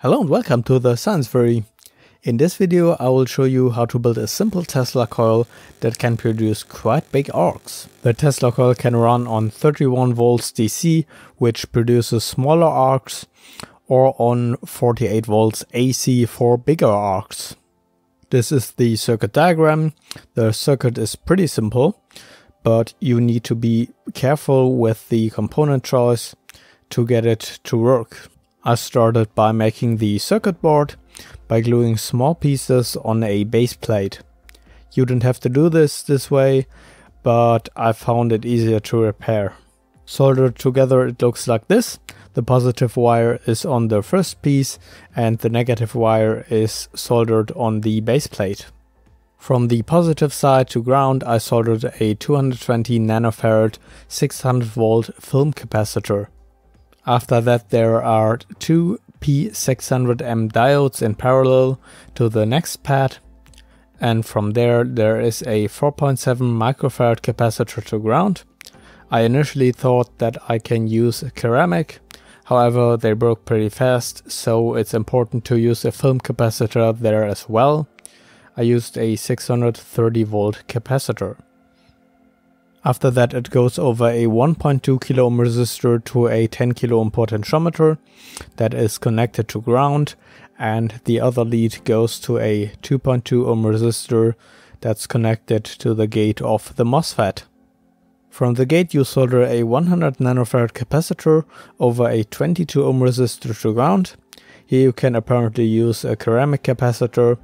Hello and welcome to the Science Furry. In this video I will show you how to build a simple Tesla coil that can produce quite big arcs. The Tesla coil can run on 31 volts DC which produces smaller arcs or on 48 volts AC for bigger arcs. This is the circuit diagram. The circuit is pretty simple but you need to be careful with the component choice to get it to work. I started by making the circuit board by gluing small pieces on a base plate. You don't have to do this this way, but I found it easier to repair. Soldered together it looks like this. The positive wire is on the first piece and the negative wire is soldered on the base plate. From the positive side to ground I soldered a 220 nanofarad 600 volt film capacitor. After that there are two P600M diodes in parallel to the next pad and from there there is a 4.7 microfarad capacitor to ground. I initially thought that I can use ceramic, however they broke pretty fast so it's important to use a film capacitor there as well. I used a 630 volt capacitor. After that it goes over a 1.2 kilo ohm resistor to a 10 kilo ohm potentiometer that is connected to ground and the other lead goes to a 2.2 ohm resistor that's connected to the gate of the MOSFET. From the gate you solder a 100 nanofarad capacitor over a 22 ohm resistor to ground. Here you can apparently use a ceramic capacitor.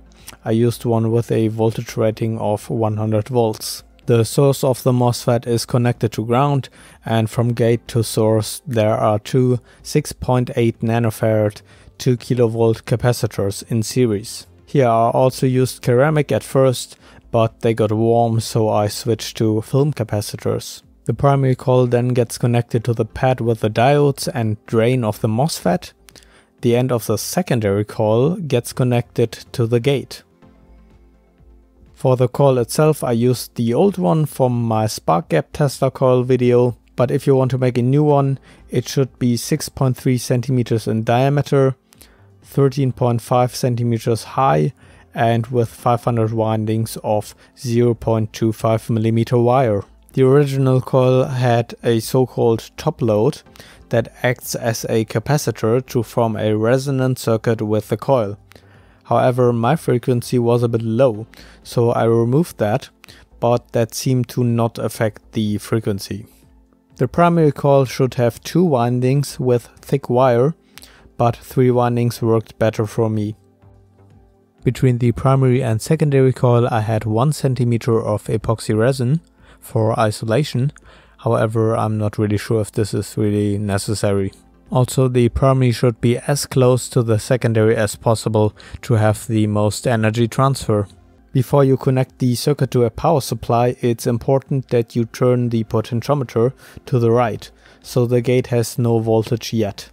I used one with a voltage rating of 100 volts. The source of the MOSFET is connected to ground and from gate to source there are two 6.8 nanofarad 2 kilovolt capacitors in series. Here I also used ceramic at first but they got warm so I switched to film capacitors. The primary coil then gets connected to the pad with the diodes and drain of the MOSFET. The end of the secondary coil gets connected to the gate. For the coil itself I used the old one from my spark gap Tesla coil video, but if you want to make a new one it should be 6.3 centimeters in diameter, 13.5 centimeters high and with 500 windings of 0.25 millimeter wire. The original coil had a so-called top load that acts as a capacitor to form a resonant circuit with the coil. However, my frequency was a bit low, so I removed that, but that seemed to not affect the frequency. The primary coil should have two windings with thick wire, but three windings worked better for me. Between the primary and secondary coil I had 1 cm of epoxy resin for isolation, however I'm not really sure if this is really necessary. Also the primary should be as close to the secondary as possible to have the most energy transfer. Before you connect the circuit to a power supply, it's important that you turn the potentiometer to the right, so the gate has no voltage yet.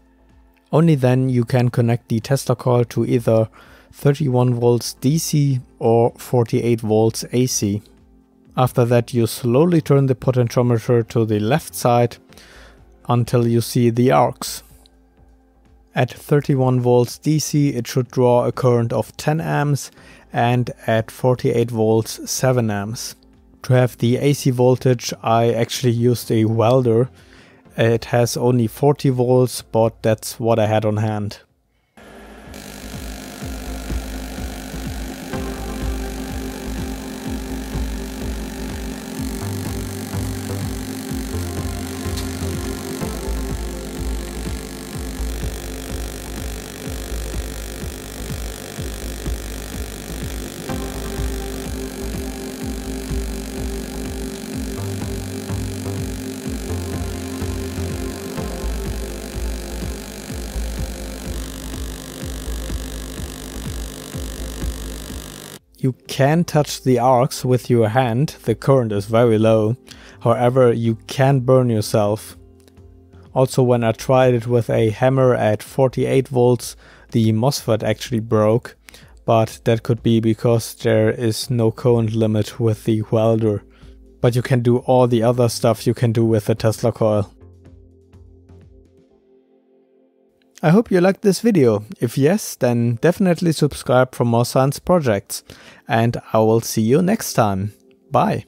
Only then you can connect the Tesla coil to either 31 volts DC or 48 volts AC. After that you slowly turn the potentiometer to the left side until you see the arcs. At 31 volts DC it should draw a current of 10 amps and at 48 volts 7 amps. To have the AC voltage I actually used a welder. It has only 40 volts but that's what I had on hand. You can touch the arcs with your hand, the current is very low, however you can burn yourself. Also when I tried it with a hammer at 48 volts, the MOSFET actually broke, but that could be because there is no current limit with the welder. But you can do all the other stuff you can do with the Tesla coil. I hope you liked this video. If yes, then definitely subscribe for more science projects. And I will see you next time. Bye.